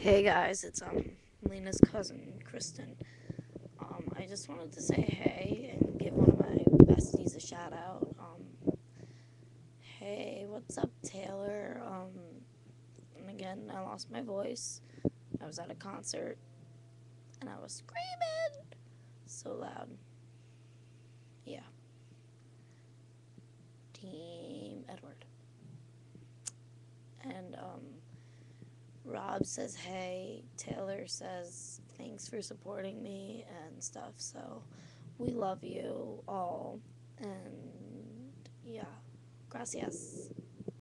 Hey guys, it's um Lina's cousin, Kristen. Um, I just wanted to say hey and give one of my besties a shout out. Um, hey, what's up, Taylor? Um, and again, I lost my voice. I was at a concert and I was screaming so loud. Yeah. Team Edward. And um Rob says hey, Taylor says thanks for supporting me and stuff. So we love you all. And yeah, gracias.